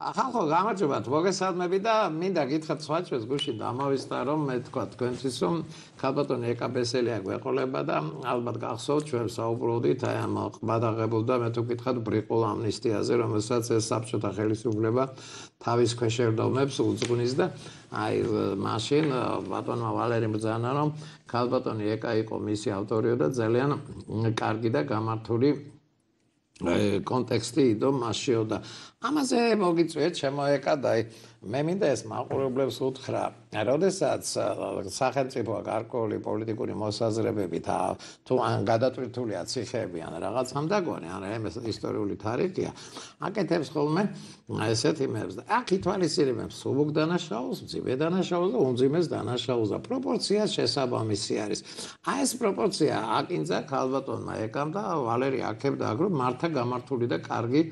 ახალ გამარჯობათ მოგესალმები და მინდა გითხრათ სხვა ჩვენს გუში დამავისთა რომ მე თქვა თქვენთვის რომ ქალბატონი ეკაბესელია გვეყოლება და ალბათ გახსოვთ ჩვენ საუბრობდით აი ამ ყბადაღებულ და მე თუ გითხრათ ბრიყულ ამნისტიაზე რომელსაც ეს საბჭოთა ხელისუფლება თავის ქვეშ ერდომებს უძღვნის და აი მაშინ ბატონმა ვალერი ბძანა რომ ქალბატონი ეკა იყო მისი ავტორიო და ძალიან კარგი და გამართული კონტექსტი იდო მასშიო და ამაზე მოგიწვიეთ შემოეკადაი მე მინდა ეს მაყურებლებს უთხრა. როდესაც სახელმწიფო გარკვეული პოლიტიკური მოსაზრებებით თუ ან გადატვირთულია ციხეები ან რაღაც ამდაგონი ან ეს ისტორიული თარიღია აკეთებს ხოლმე ესეთ იმებს და აქ ითვალისწინებს სუბუქ დანაშაულს მძიმე დანაშაულს და უმძიმეს დანაშაულს და პროპორცია შესაბამისი არის. აი ეს პროპორცია აკინძა ქალბატონმა ეკამ და ვალერი აქებდა აგრო მართა გამართული და კარგი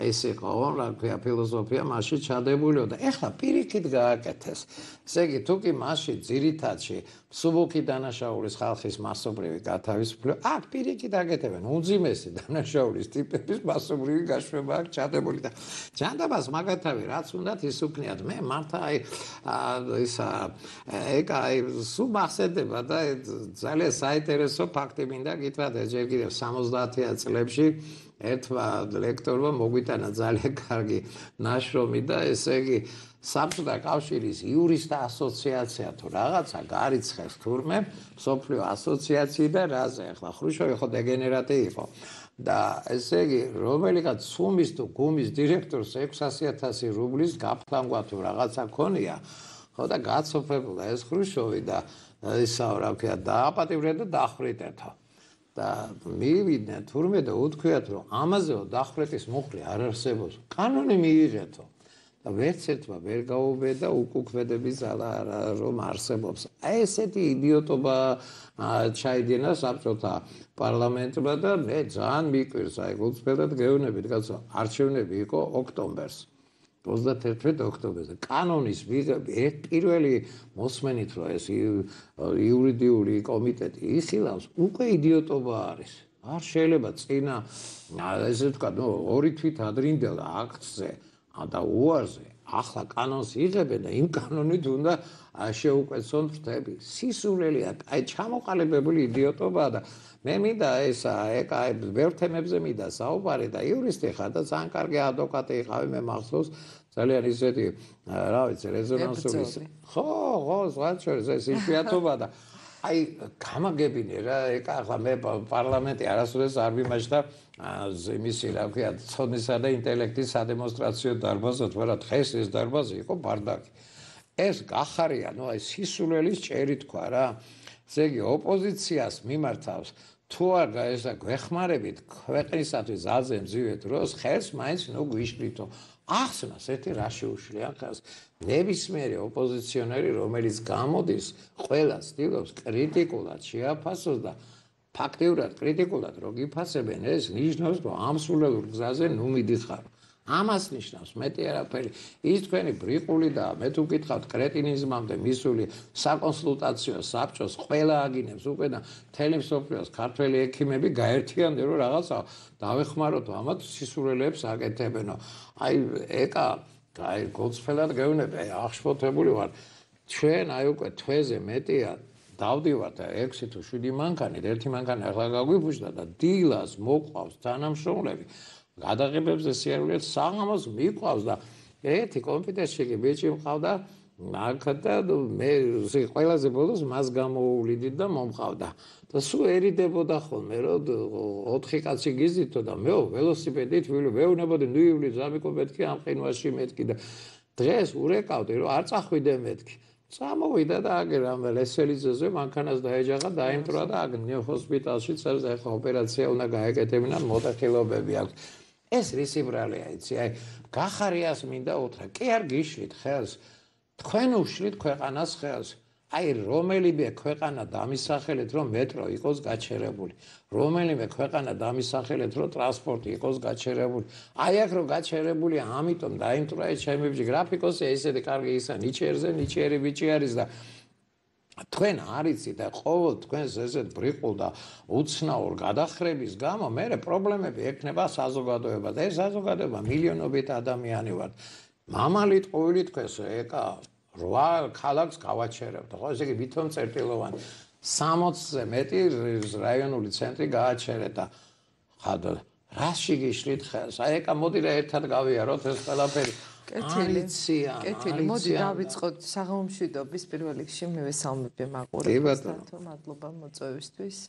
ეს იყო რა ქვია ფილოსოფია მასში ჩადებულიო და ეხლა პირიქით გააკეთეს. ესე იგი თუ კი მასში ძირითადში სუბუქი დანაშაულის ხალხის მასობრივი გათავისუფლება, აქ პირიქით აკეთებენ უძიმესი დანაშაულის ტიპების მასობრივი გაშვება აქ ჩადებული და ჯანდაბას მაგათავი რაც უნდათ ის უკნიათ მე მართა აი ისა ეკა აი სულ მახსენდება და ძალიან საინტერესო ფაქტი მინდა გითხრათ ჯერ კიდევ 70-იან წლებში ერთმა ლექტორმა მოგვიტანა ძალიან კარგი ნაშრომი და ესე იგი საბჭოთა კავშირის იურისტთა ასოციაცია თუ რაღაცა გარიცხეს თურმე სოფლიო ასოციაციიდან რაზე ახლა? ხრუშოვი ხო დეგენერატი იყო. და ესე იგი რომელიღაც სუმის თუ გუმის დირექტორს 600000 რუბლის გაფლანგვა თუ რაღაცა ქონია ხო და გაცოფებულა ეს ხრუშოვი და ისა რა ქვია დააპატიმრეთ და დახრიტეთო. და მივიდნენ თურმე და უთქვიათ რომ ამაზეო დახრეთის მუხლი არ არსებობს. კანონი მიიღეთო და ვერც ერთმა ვერ გაუბედა უკუქვედების ალა რომ არსებობს. აი ესეთი იდიოტობა ჩაიდინა საბჭოთა პარლამენტმა და მე ძალიან მიკვირს აი გულწრფელად გეუბნებით. კაცო არჩევნები იყო ოქტომბერს 31 ოქტომბერზე. კანონის ერთ პირველი მოსმენით რომ ეს იურიდიული კომიტეტი იხილავს უკვე იდიოტობა არის. არ შეიძლება წინა ესე ვთქვა ნუ ორი თვით ადრინდელ აქტზე და უარზე ახლა კანონს იღებენ და იმ კანონით უნდა შეუკვეცონ ფრთები. სისულელია აი ჩამოყალიბებული იდიოტობაა და მე მინდა ესა ეკა ბევრ თემებზე მინდა საუბარი და იურისტი ხარ და ძალიან კარგი ადვოკატი ხავი მე მახსოვს ძალიან ისეთი რა ვიცი რეზონანსული ხო ხო ზღაჩერს ეს ისიათობა და აი გამაგებინე რა ეკა ახლა მე პარლამენტი არასოდეს არ მიმაჩნდა. იმისი რა ქვია ცოდნისა და ინტელექტის სადემონსტრაციო დარბაზი თუ რა დღეს ეს დარბაზი იყო ბარდაკი. ეს გახარია ნუ აი სისულელის ჭერი თქვა რა. ესე იგი ოპოზიციას მიმართავს თუ არ გაესა გვეხმარებით ქვეყნისათვის აზე მძივე დროს ხელს მაინც ნუ გვიშლითო ახსნას ერთი რა შეუშლია ხას ნებისმიერი ოპოზიციონერი რომელიც გამოდის ყველა ცდილობს კრიტიკულად შეაფასოს და ფაქტიურად კრიტიკულად რო გიფასებენ ეს ნიშნავს რომ ამ სულელურ გზაზე ნუ მიდიხარ ამას ნიშნავს მეტი არაფერი. ის თქვენი ბრიყული და მე თუ გითხავთ კრეტინიზმამდე მისული საკონსულტაციო საბჭოს ყველა აგინებს უკვე და თელევიზორს ქართველი ექიმები გაერთიანდნენ რომ რაღაცა დავეხმაროთ ამათ სისურელებს აკეთებენო. აი ეკა აი გოцფელად გეუნები აღშფოთებული ვარ. ჩვენ აი უკვე თვეზე მეტია დავდივართ 6 თუ 7 მანქანი ერთი მანქანი ახლა გაგვიფუშდა და დილას მოყვავს თანამშრომლები გადაღებებზე სიარულეთ საღამოს მიყვავს და ერთი კომპიუტერში კი ბიჭი მყავდა და მე ყველაზე ბოლოს მას გამოუვლიდი და მომყავდა. და სულერიდებოდა ხოლმე რომ 4 კაცი გიზითო და მე ველოსიპედით ვეუბნებოდი ნუიული ზამიკო მეთქი ამ ყინვაში მეთქი და დღეს ურეკავდი რომ არ წახვიდე მეთქი. წამოვიდა და აგერ ამ ლესელიძეზე მანქანას დაეჯახა დაიმტრა და აგ ნიუ ჰოსპიტალში წერს ახლა ოპერაცია უნდა გაეკეთებინა მოტახილობები აქვს ეს რისი ბრალია იცი აი გახარიას მინდა უთხრა. კი არ გიშლით ხელს? თქვენ უშლით ქვეყანას ხელს? აი რომელიმე ქვეყანა დამისახელეთ რომ მეტრო იყოს გაჩერებული? რომელიმე ქვეყანა დამისახელეთ რომ ტრანსპორტი იყოს გაჩერებული? აი აქ რომ გაჩერებული ამიტომ დაიმტრა ეს ჩემი ბიჭი. გრაფიკოსი ესეთი კარგი ისა ნიჩერზე ნიჩერი ბიჭი არის და თქვენ არიცით და ყოველ თქვენს ესეთ ბრიყულ და უცნაურ გადახრების გამო მე პრობლემები ექნება საზოგადოება და ეს საზოგადოება მილიონობით ადამიანი ვარ მამალი ტყუილი თქვენს ეკა რვა ქალაქს გავაჩერებთ. ხო ესე იგი ვითომ წერტილოვანი 60-ზე მეტი რაიონული ცენტრი გააჩერეთ და ხადო რაში გიშლით ხელს აი ეკა მოდი რა ერთად გავიაროთ ეს ყველაფერი კეთილი ცია კეთილი მოდი დავიწყოთ საღამომშვიდობის პირველ რიგში მე ვესალმები მაყურებელს თო მადლობა მოწვევისთვის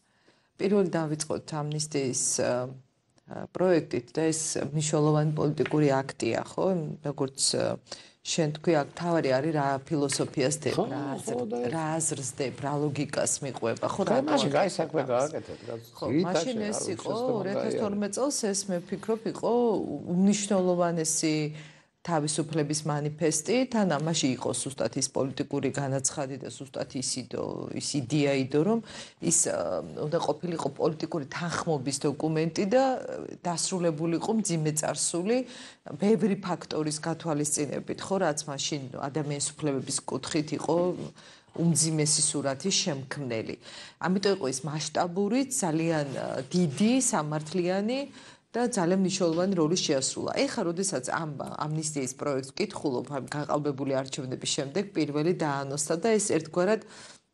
პირველ დავიწყოთ ამნისტიის პროექტით და ეს მნიშვნელოვანი πολιτიკური აქტია, ხო? როგორც შენ თქვი, აქ თავი არის რა ფილოსოფიას დებ, რა აზრს, რა აზრს დებ, რა ლოგიკას მიყვება, ხო? რა მაშინ აი საქმე გააკეთეთ, რა. ხო, მაშინ ეს იყო 2012 წელს ეს მე ვფიქრობ იყო უნიშნელოვანესი აა თავისუფლების манифеסტი, თან ამაში იყო სუსტად ის პოლიტიკური განაცხადი და სუსტად ის ის იდეა იდო, რომ ის უნდა ყოფილიყო პოლიტიკური თანხმობის დოკუმენტი და დასრულებულიყო მძიმე წარსული ბევრი ფაქტორის გათვალისწინებით, ხო, რაც მაშინ ადამიანის უფლებების კუთხით იყო უმძიმესი სურათის შემქმნელი. ამიტომ იყო ის მასშტაბური, ძალიან დიდი, სამართლიანი და ძალიან მნიშვნელოვანი როლი შეასრულა. ეხლა, როდესაც ამ ამნისტიის პროექტს ვკითხულობ, ამ გაყალბებული არჩევნების შემდეგ პირველი დაანოსდა და ეს ერთგვარად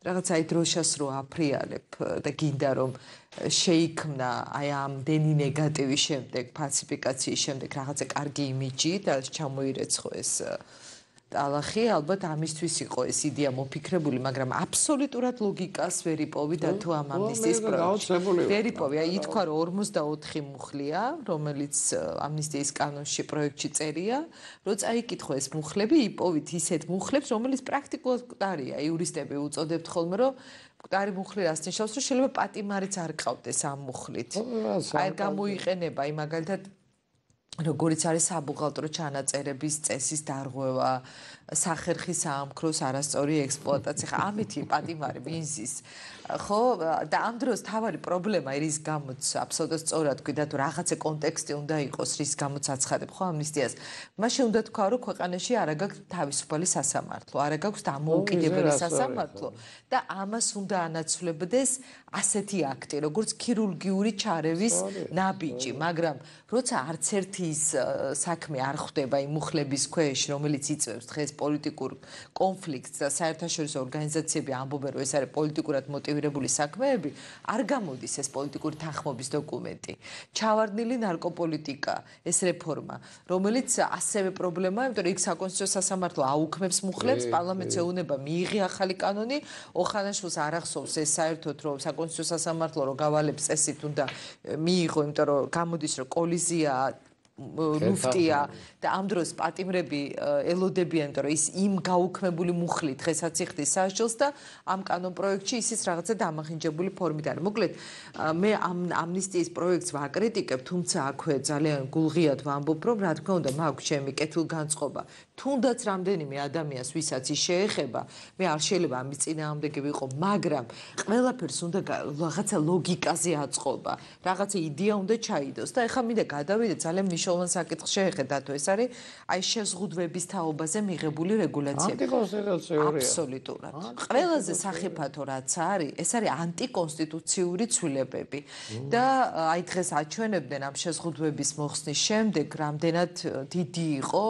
რაღაც აი დროშას რო აფრიალებ და გინდა რომ შეიქმნა აი ამ დენი ნეგატივის შემდეგ, ფასიფიკაციის შემდეგ რაღაცა კარგი იმიჯი და ჩამოირეცხო ეს ალახი ალბათ ამისთვის იყო ეს იდეა მოფიქრებული, მაგრამ აბსოლუტურად ლოგიკას ვერ იპოვი და თუ ამ ამნისტიის პროექტი. ვერ იპოვი, აი ითქვა რომ 54 მუხლია, რომელიც ამნისტიის კანონში პროექტში წერია, რომ წაიკითხო ეს მუხლები, იპოვით ისეთ მუხლებს, რომელიც პრაქტიკულად მკვდარია. იურისტები უწოდებთ ხოლმე, რომ მკვდარი მუხლი რას ნიშნავს, რომ შეიძლება პატიმარიც არ ყავდეს ამ მუხლით. აი გამოიყენება, აი მაგალითად როგორიც არის საბუღალტრო ჩანაწერების წესის დარღვევა, სახერხის საამქროს არასწორი ექსპლუატაცია. ხა ამითი პატიმარი ბინზის ხო და ამ დროს თავარი პრობლემა ის გამოც აბსოლუტურად სწორად თქვი და თუ რაღაცა კონტექსტი უნდა იყოს რის გამოც აცხადებ ხო ამნისტიას? მაშინ უნდა თქვა რომ ქვეყანაში არ აგაქვს თავისუფალი სასამართლო არ აგაქვს დამოუკიდებელი სასამართლო. და ამას უნდა ანაცვლებდეს ასეთი აქტი როგორც ქირურგიული ჩარევის ნაბიჯი მაგრამ როცა არც ერთი ის საქმე არ ხვდება იმ მუხლების ქვეშ რომელიც იწევს დღეს პოლიტიკურ კონფლიქტს და საერთაშორისო ორგანიზაციები ამბობენ რომ ეს არის პოლიტიკურად მოტივირებული საქმეები არ გამოდის ეს პოლიტიკური თანხმობის დოკუმენტი. ჩავარდნილი ნარკოპოლიტიკა, ეს რეფორმა, რომელიც ასევე პრობლემაა, იმიტომ რომ იქ საკონსტიტუციო სასამართლო აუქმებს მუხლებს, პარლამენტს ეუნება მიიღი ახალი კანონი, ოხანაშვილს არ ახსოვს ეს საერთოდ რომ საკონსტიტუციო სასამართლო რო გავალებს წესით უნდა მიიღო, იმიტომ რომ გამოდის რომ კოლიზია ლუფტია და ამ დროს პატიმრები ელოდებიან, იმიტომ რომ ის იმ გაუქმებული მუხლი დღესაც იხდის სასჯელს და ამ კანონ პროექტში ისიც რაღაცა დამახინჯებული ფორმით არის. მოკლედ მე ამ ამნისტიის პროექტს ვაკრიტიკებ, თუმცა აქვე ძალიან გულღიად ვამბობ, რომ რა თქმა უნდა, მაქვს ჩემი კეთილგანწყობა. თუნდაც რამდენიმე ადამიანს ვისაც ის შეეხება, მე არ შეიძლება ამის წინააღმდეგი ვიყო, მაგრამ ყველაფერს უნდა რაღაცა ლოგიკაზე აწყობა, რაღაცა იდეა უნდა ჩაიდოს და ეხლა მინდა გადავიდე ძალიან მნიშვნელოვანი მნიშვნელოვან საკითხს შეეხება თუ ეს არის აი შეზღუდვების თაობაზე მიღებული რეგულაციები. ანტიკონსტიტუციურია. აბსოლუტურად. ყველაზე სახიფათო რაც არის, ეს არის ანტიკონსტიტუციური ცვლილებები. და აი დღეს აჩვენებდნენ ამ შეზღუდვების მოხსნის შემდეგ, რამდენად დიდი იყო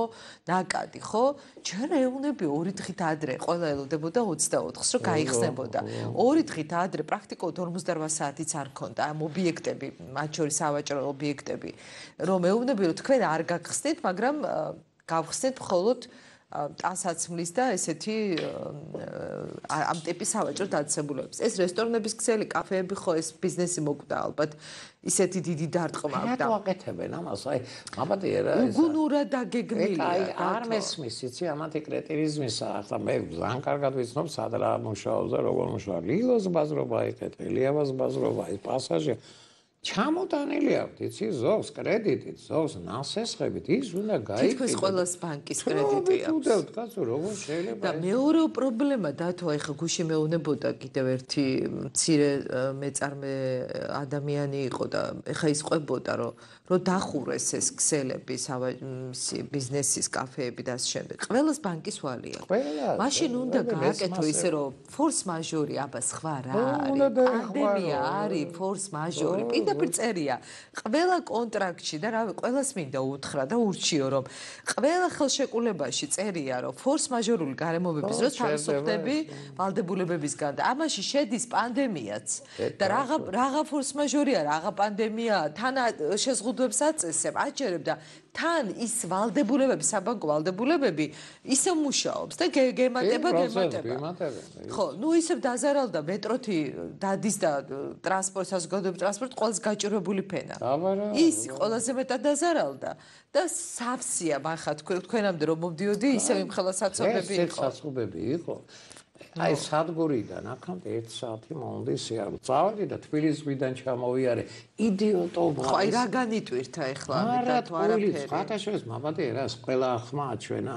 ნაკადი, ხო? ჩვენ ეუნები ორი დღით ადრე ყველა ელოდებოდა 24-ს, რომ გაიხსნებოდა. ორი დღით ადრე პრაქტიკულად 48 საათიც არ ქონდა ამ ობიექტები, მათ შორის სავაჭრო ობიექტები, რომ ეუნები რომ თქვენ არ გაგხსნით, მაგრამ გავხსნით მხოლოდ ტანსაცმლის და ესეთი ამ ტიპის სავაჭრო დაწესებულებებს. ეს რესტორნების ქსელი, კაფეები ხო ეს ბიზნესი მოკვდა ალბათ. ისეთი დიდი დარტყმა აქვს. რატო აკეთებენ ამას? აი, აბადია რა ეს. უგუნურა დაგეგმილია. აი, არ მესმის, იცი, ამათი კრეტირიზმისა, ახლა მე ძალიან კარგად ვიცნობ, სად რა მუშაობს და როგორ მუშაობს. ლილოს ბაზრობა ეკეთ, ელიავას ბაზრობა, ეს პასაჟი ჩამოტანილი აქვს, იცი, ზოგს კრედიტით, ზოგს ნასესხებით, ის უნდა გაიგო. თითქოს ყოველს ბანკის კრედიტი აქვს. უდევთ, კაცო, როგორ შეიძლება? და მეორე პრობლემა დათო, ეხა გუში მეუნებოდა კიდევ ერთი მცირე მეწარმე ადამიანი იყო და ეხა ის ყვებოდა, რომ რომ დახურეს ეს ქსელები, ბიზნესის კაფეები და ამ შემდეგ. ყოველს ბანკის ვალია. მაშინ უნდა გააკეთო ისე, რომ ფორს მაჟორი აბა სხვა რა არის. პანდემია არის ფორს მაჟორი. პირდაპირ წერია. ყველა კონტრაქტში და რა ყველას მინდა უთხრა და ურჩიო რომ ყველა ხელშეკრულებაში წერია რომ ფორს მაჟორული გარემოებების დროს თავისუფლები ვალდებულებებისგან და ამაში შედის პანდემიაც და რაღა რაღა ფორს მაჟორია რაღა პანდემია თან შეზღუდვებს აწესებ აჭერებ და თან ის ვალდებულებები, საბანკო ვალდებულებები ისე მუშაობს და გემატება, გემატება. ხო, ну ისევ დაზარალდა მეტროთი დადის და ტრანსპორტ საზოგადოებრივ ტრანსპორტ ყველაზე გაჭირვებული ფენა. ის ყველაზე მეტად დაზარალდა და სავსია მახა თქვენამდე რომ მომდიოდი ისევ იმ ხელა საცობები იყო. ეს საცობები იყო. აი სადგურიდან აქამდე 1 საათი მომდისი არ წავედი და თბილისიდან ჩამოვიარე. იდიოტობა ხო აი რა განიტვირთა ეხლა ამით თუ არაფერი? ხათაშოს მამადე რას ყველა ხმა ჩვენა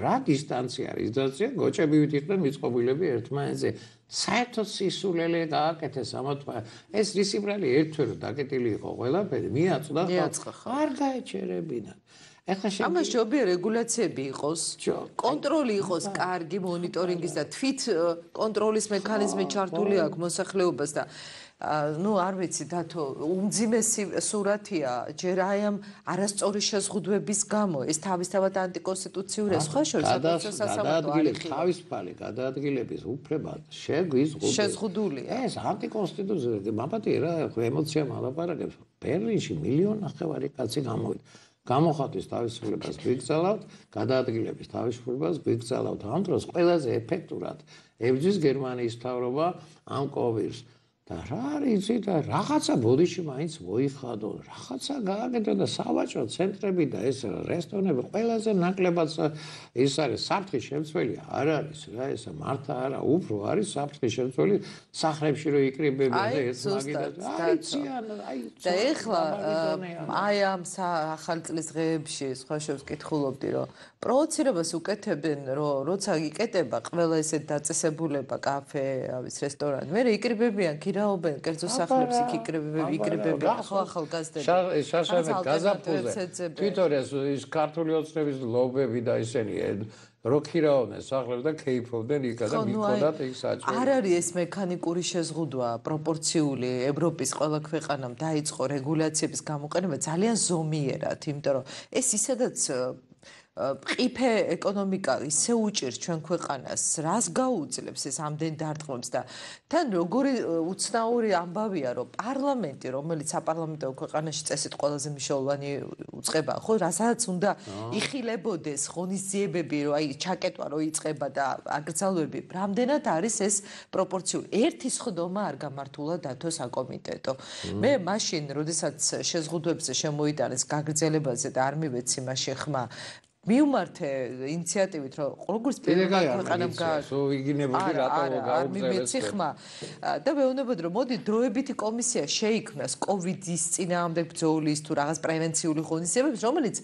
რა დისტანცია არის? დისტანცია გოჭები ვითირდნენ მიწყობილები ერთმანეთზე საერთოდ სისულელე გააკეთეს ამათმა ეს რისიბრალი ერთვერო დაკეტილი იყო ყველაფერი მიაწვდა ხო არ გაეჩერებინათ. ეხლა შენ ამას ჯობია რეგულაციები იყოს კონტროლი იყოს კარგი მონიტორინგის და თვით კონტროლის მექანიზმი ჩართული აქვს მოსახლეობას და ну არ ვიცი დათო უმძიმესი სურათია ჯერ აი ამ არასწორი შეზღუდვების გამო ეს თავისთავად ანტიკონსტიტუციურია სხვა შორის საკუთრებასასამართლო არიხი თავისფალი გადაადგილების უფლება შეგვიზღუდე შეზღუდულია ეს ანტიკონსტიტუციური მაბატი რა ემოცია მალაპარაკებს ბერლინში მილიონი ნახევარი კაცი გამოვიდა გამოხატვის თავისუფლებას გვიგზავნოთ, გადაადგილების თავისუფლებას გვიგზავნოთ. ამ დროს ყველაზე ეფექტურად ებრძვის გერმანიის მთავრობა ამ კოვირს. და რა არის იცი და რაღაცა ბოდიში მაინც მოიხადო რაღაცა გააკეთო და სავაჭრო ცენტრები და ეს რესტორნები ყველაზე ნაკლებად ის არის საფრთხის შემცველი არ არის რა ეს მართა არა უფრო არის საფრთხის შემცველი სახლებში რო იკრიბებიან და ეს მაგიდა აი ციან აი და ეხლა აი ამ ახალ წლის დღეებში სხვა შევს კითხულობდი რომ პროვოცირებას უკეთებენ რომ როცა იკეტება ყველა ესე დაწესებულება კაფე ავის რესტორანი მე იკრიბებიან გირაობენ კერძო სახლებს იქ იკრიბებები იკრიბებიან ხო ახალგაზრდები. შაშავე გაზაფხულზე. თვითონ ეს ის ქართული ოცნების ლობები და ისენი როქირაობენ სახლებს და კეიფობდნენ იქა და მიქონდათ იქ საჭირო. არ არის ეს მექანიკური შეზღუდვა პროპორციული ევროპის ყველა ქვეყანამ დაიწყო რეგულაციების გამოყენება ძალიან ზომიერად იმიტომ რომ ეს ისედაც ყიფე ეკონომიკა ისე უჭირს ჩვენ ქვეყანას, რას გაუძლებს ეს ამდენ დარტყმებს და თან როგორი უცნაური ამბავია, რომ პარლამენტი, რომელიც საპარლამენტო ქვეყანაში წესით ყველაზე მნიშვნელოვანი უצება, ხო, რასაც უნდა იხილებოდეს ღონისძიებები, რომ აი ჩაკეტვა რო იწება და აკრძალვები, რამდენად არის ეს პროპორციული. ერთი სხდომა არ გამართულა დათო საკომიტეტო. მე მაშინ, როდესაც შეზღუდვებზე შემოიტანეს გაგრძელებაზე და არ მივეცი მაშინ ხმა მიუმართე ინიციატივით რომ როგორც პირველი ქვეყანამ გააკეთო იგინებოდი რატო გაუგზავნეს ხმა და მეუბნებოდი რომ მოდი დროებითი კომისია შეიქმნას კოვიდის წინააღმდეგ ბრძოლის თუ რაღაც პრევენციული ღონისძიებების რომელიც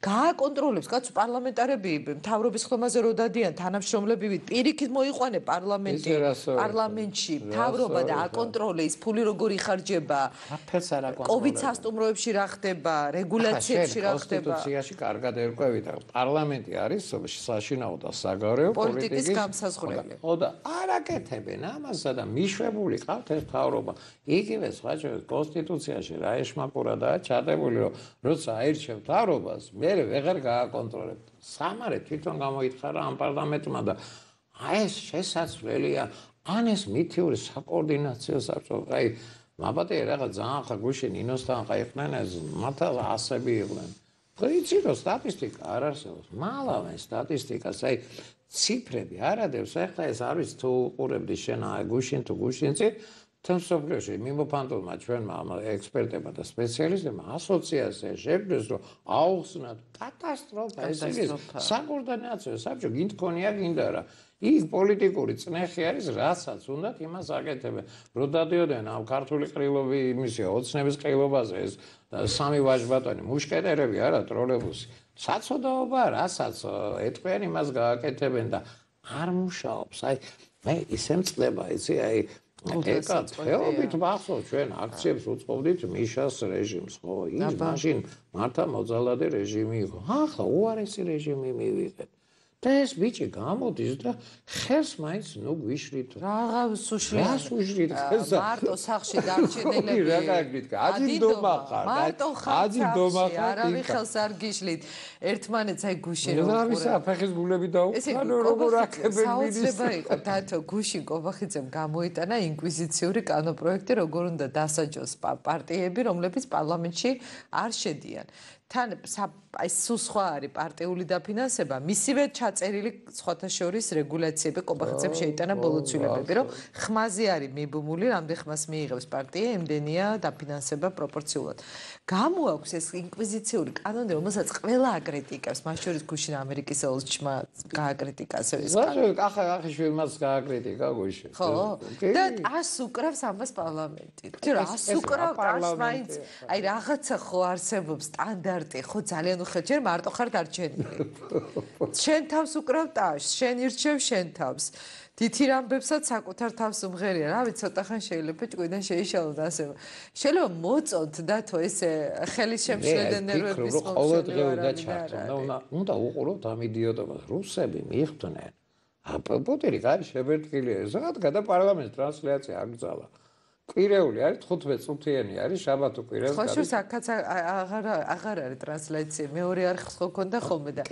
გააკონტროლებს კაცო პარლამენტარები მთავრობის ხმაზე რო დადიან თანამშრომლები პირიქით მოიყვანე პარლამენტი პარლამენტში მთავრობა და აკონტროლე ის ფული როგორ იხარჯება აფერს არ აკონტროლებს. კოვიდ სასტუმროებში რა ხდება რეგულაციებში რა ხდება? კონსტიტუციაში კარგად ერკვევი და პარლამენტი არის საშინაო და საგარეო პოლიტიკის გამსაზღვრელი. ხო და არ აკეთებენ ამასა და მიშვებული ყავთ ეს მთავრობა. იგივე სხვა კონსტიტუციაში რა ეშმაკურადაა ჩადებული რომ როცა აირჩევ მთავრობას მე ვეღარ გააკონტროლებ. სამარე თვითონ გამოითხარა ამ პარლამენტმა და აი ეს შესაძლებელია ან ეს მითიური საკოორდინაციო საბჭო, აი მაბატე რაღაც ძალიან ხა გუშინ ინოსთან ყაიყნენ ეს მათა ასები იყვნენ. პრინცი რომ სტატისტიკა არ არსებობს, მალავენ სტატისტიკას, აი ციფრები არადევს, ახლა ეს არის თუ უყურებდი შენ აი გუშინ თუ გუშინცი თემსოფლიოში მიმოფანტულმა ჩვენმა ექსპერტებმა და სპეციალისტებმა ასოციაცია შეგვდეს რომ აუხსნათ კატასტროფა ეს ის საკოორდინაციო საბჭო გინდქონია გინდა რა. ის პოლიტიკური წნეხი არის რასაც უნდათ იმას აკეთებენ. რო დადიოდნენ ამ ქართული ყრილობი იმისია ოცნების ყრილობაზე ეს სამი ვაჟბატონი მუშკეტერები არა ტროლებუსი. საწოდაობა რასაც ეთქვენ იმას გააკეთებენ და არ მუშაობს. აი მე ისე მწყდება იცი აი ეკა თეობით მახსოვს ჩვენ აქციებს უწყობდით მიშას რეჟიმს. ხო ის მაშინ მართა მოძალადე რეჟიმი იყო. ახლა უარესი რეჟიმი მივიღეთ და ეს ბიჭი გამოდის და ხელს მაინც ნუ გვიშლით. რაღაც უშლით. რას უშლით ხელს? მარტო სახში დარჩენილები. რა გაგდით? აძი დომახარ. მარტო აძი დომახარ. არავის ხელს არ გიშლით. ერთმანეთს აი გუში რო. რა ვიცი,აფეხის გულები დაუყანო როგორ აკებენ მინისტრი. საოცრება იყო დათო გუში კობახიძემ გამოიტანა ინკვიზიციური კანონპროექტი როგორ უნდა დასაჯოს პარტიები, რომლებიც პარლამენტში არ შედიან. თან აი სულ სხვა არის პარტიული დაფინანსება, მისივე ჩაწერილი სხვათა შორის რეგულაციები კობახიცებს შეიტანა ბოლოცვილებები, რომ ხმაზე არის მიბმული, რამდენ ხმას მიიღებს პარტია, იმდენია დაფინანსება პროპორციულად. გამოაქვს ეს ინკვიზიციური კანონი, რომელსაც ყველა აკრიტიკებს, მას შორის გუშინ ამერიკის ელჩმა გააკრიტიკა ეს კანონი. ხო, ახლა ახლა შვილმაც გააკრიტიკა გუშინ. ხო. და ას უკრავს ამას პარლამენტი. თუ რა ას უკრავს ას მაინც აი რაღაცა ხო არსებობს სტანდარტი, ხო ძალიან უხე ჯერ მარტო ხარ დარჩენილი. შენ თავს უკრავ ტაშ, შენ ირჩევ შენ თავს. თითი რამბებსაც საკუთარ თავს უმღერია, რა ვიცი, ცოტა ხან შეიძლება ჭკვიდან შეიშალოთ ასე. შეიძლება მოწონთ და თუ ესე ხელის შემშლედენ ნერვების მოწონთ. ყოველდღე უნდა ჩართო. უნდა უნდა უყუროთ ამ იდიოტობას. რუსები მიხვდნენ. ა პუტინი კაი შებერტკილია. ზოგადად გადა პარლამენტის ტრანსლაცია აკრძალა. კვირეული არის 15 წუთიანი არის შაბათო კვირას ხო შურს აქაც აღარ აღარ არის ტრანსლაცია მეორე არხს ხო ქონდა ხოლმე და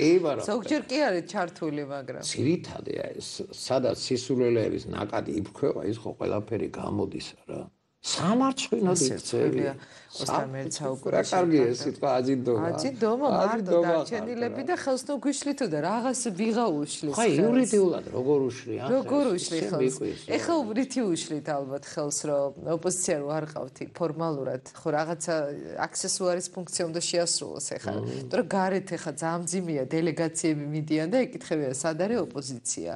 ზოგჯერ კი არის ჩართული მაგრამ ცირითადია ეს სადაც სისულელეების ნაკადი იფქვევა ის ხო ყველაფერი გამოდის რა სამარცხინოდ იქცევი. ოსტამერი საუკუნე. რა კარგი ეს სიტყვა აჯიდომა. აჯიდომა მარტო დარჩენილები და ხელს ნუ გიშლითო და რაღაც ვიღა უშლის. ხა იურიდიულად როგორ უშლი ან როგორ უშლი ხელს? ეხა უბრითი უშლით ალბათ ხელს რომ ოპოზიცია რო არ ყავთი ფორმალურად ხო რაღაცა აქსესუარის ფუნქცია უნდა შეასრულოს ეხა. იმიტომ გარეთ ეხა ძამძიმია დელეგაციები მიდიან და ეკითხებიან სად არის ოპოზიცია.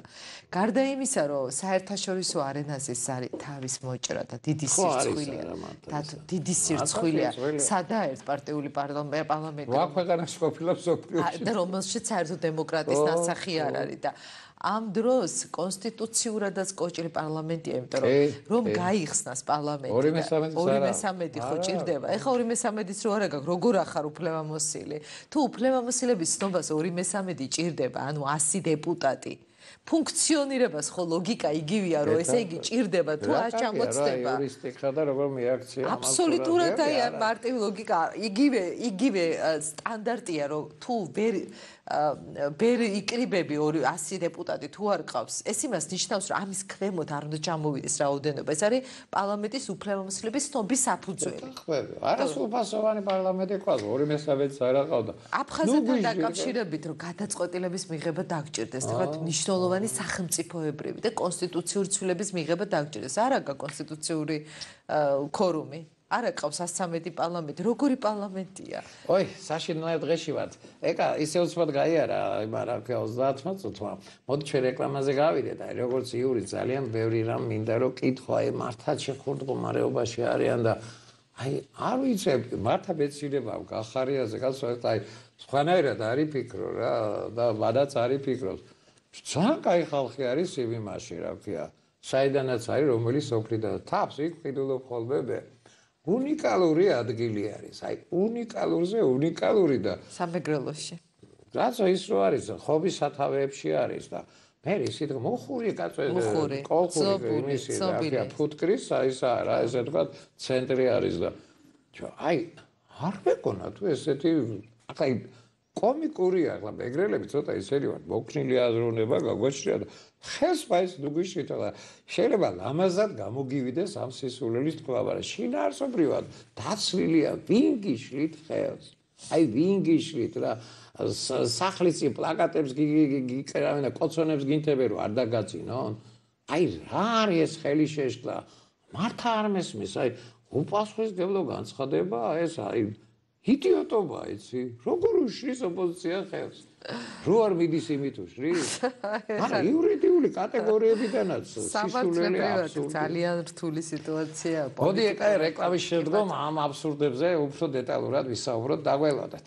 გარდა იმისა რომ საერთაშორისო არენაზე ეს არის თავის მოჭრა და დიდი სირცხვილია და დიდი სირცხვილია სადა ერთ პარტიული პარლამენტი რა ქვეყანაში ყოფილა სოფლიოში და რომელშიც საერთო დემოკრატიის ნასახი არ არის და ამ დროს კონსტიტუციურადაც კოჭრი პარლამენტია, იმიტომ რომ რომ გაიხსნას პარლამენტი. 213 ხო ჭირდება. ეხა 213-იც რო არა გაქვს, როგორ ახარ უფლებამოსილი? თუ უფლებამოსილების ცნობას 213 ჭირდება, ანუ 100 დეპუტატი. ფუნქციონირებას ხო ლოგიკა იგივეა რომ ესე იგი ჭირდება თუ არ ჩამოწდება იურისტი ხარ და როგორ მიაქცია ამას აბსოლუტურად აი მარტივ ლოგიკა იგივე იგივე სტანდარტია რომ თუ ვერ ბერ იკრიბები 100 დეპუტატი თუ არ ყავს. ეს იმას ნიშნავს რომ ამის ქვემოთ არ უნდა ჩამოვიდეს რაოდენობა ეს არის პარლამენტის უფლებამოსილების ცნობის საფუძველი. ხვები არა სულფასოვანი პარლამენტი ყავს. 2/3-ს არ აყავდა. აფხაზეთთან დაკავშირებით რომ გადაწყვეტილების მიღება დაგჭირდეს თქვათ ნიშნულოვანი სახელმწიფოებრივი და კონსტიტუციური ცვლილების მიღება დაგჭირდეს. არა კონსტიტუციური ქორუმი არა ყავს 113 პარლამენტი. როგორი პარლამენტია? ой, საშინლად დღეში ვართ. ეკა ისე უცბად გაიარა, მაგრამ 30 წუთმა. მოდი ჩვენ რეკლამაზე გავიდეთ. აი, როგორც იური ძალიან ბევრი რამ მინდა რომ კითხო, აი, მართლა შეხურდგომარეობაში არიან და აი, არ ვიცი, მართლა ბეცილება გახარიაზე, გასვათ, აი, სხვანაირად არის ფიქრო რა და მადაც არის ფიქრობს. ძალიან кай ხალხი არის იმაში, რა ქვია. საიდანაც არის რომელიც ოფლიდა თავს იქ ყიდულობ ხოლმე მე. უნიკალური ადგილი არის. აი, უნიკალურზე უნიკალური და სამეგრელოში. რაცო ის რო არის, ხობი სათავეებში არის და მე ისეთ მოხური კაცო კოლხური იმისი რა, ფუტკრის აი ეს რა, ესე თქვა ცენტრი არის და აი, არ მეკონა თუ ესეთი აი კომიკურია, ახლა მეგრელები ცოტა ისეთი ვარ, მოკნილი აზროვნება გაგვაჩნია და ხელს მაინც დუგვიშითა და შეიძლება ლამაზად გამოგივიდეს ამ სისულელის თქვა, მაგრამ შინაარსობრივად დაცვილია ვინგიშლით ხელს. აი ვინგიშლით რა სახლიცი პლაკატებს გიყერავენ და კოცონებს გინთებენ რომ არ დაგაწინონ. აი რა არის ეს ხელი შეშლა? მართა არ მესმის, აი უპასუხისგებლო განცხადება ეს აი იდიოტობა იცი როგორ უშრის ოპოზიცია ხელს რო არ მიდის იმით უშრის? არა იურიდიული კატეგორიებიდანაც სისულელი აბსურდი. ძალიან რთული სიტუაცია მოდი ეკა რეკლამის შემდგომ ამ აბსურდებზე უფრო დეტალურად ვისაუბროთ დაგველოდეთ